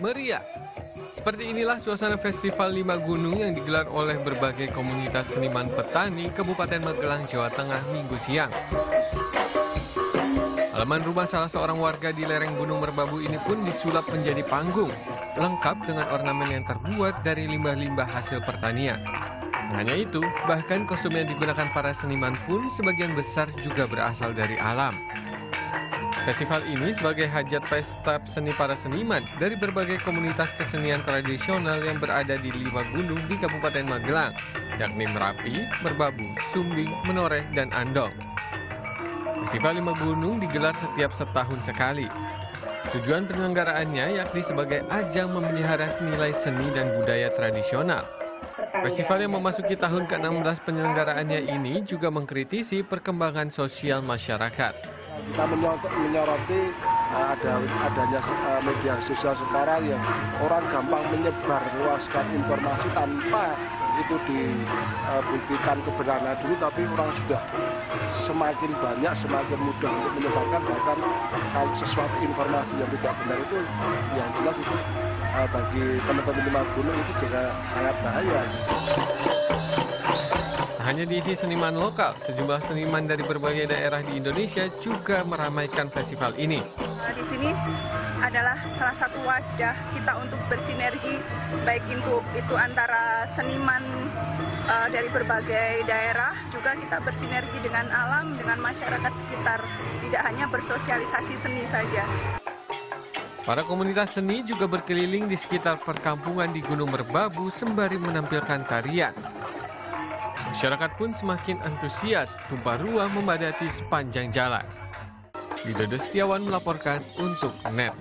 meriah. Seperti inilah suasana Festival Lima Gunung yang digelar oleh berbagai komunitas seniman petani Kabupaten Magelang, Jawa Tengah minggu siang. Halaman rumah salah seorang warga di lereng Gunung Merbabu ini pun disulap menjadi panggung, lengkap dengan ornamen yang terbuat dari limbah-limbah hasil pertanian. Hanya itu, bahkan kostum yang digunakan para seniman pun sebagian besar juga berasal dari alam. Festival ini sebagai hajat pesta seni para seniman dari berbagai komunitas kesenian tradisional yang berada di lima gunung di Kabupaten Magelang, yakni Merapi, Merbabu, Sumbing, Menoreh, dan Andong. Festival Lima Gunung digelar setiap setahun sekali. Tujuan penyelenggaraannya yakni sebagai ajang memelihara nilai seni dan budaya tradisional. Festival yang memasuki tahun ke-16 penyelenggaraannya ini juga mengkritisi perkembangan sosial masyarakat kita menyoroti uh, ada adanya uh, media sosial sekarang yang orang gampang menyebar luaskan informasi tanpa itu dibuktikan uh, kebenaran dulu tapi orang sudah semakin banyak semakin mudah untuk menyebarkan bahkan kalau sesuatu informasi yang tidak benar itu yang jelas itu bagi teman-teman lima gunung itu juga sangat bahaya hanya diisi seniman lokal, sejumlah seniman dari berbagai daerah di Indonesia juga meramaikan festival ini. Nah, di sini adalah salah satu wadah kita untuk bersinergi, baik itu, itu antara seniman uh, dari berbagai daerah, juga kita bersinergi dengan alam, dengan masyarakat sekitar, tidak hanya bersosialisasi seni saja. Para komunitas seni juga berkeliling di sekitar perkampungan di Gunung Merbabu sembari menampilkan tarian. Masyarakat pun semakin antusias, tumpah ruah memadati sepanjang jalan. Widodo Setiawan melaporkan untuk NET.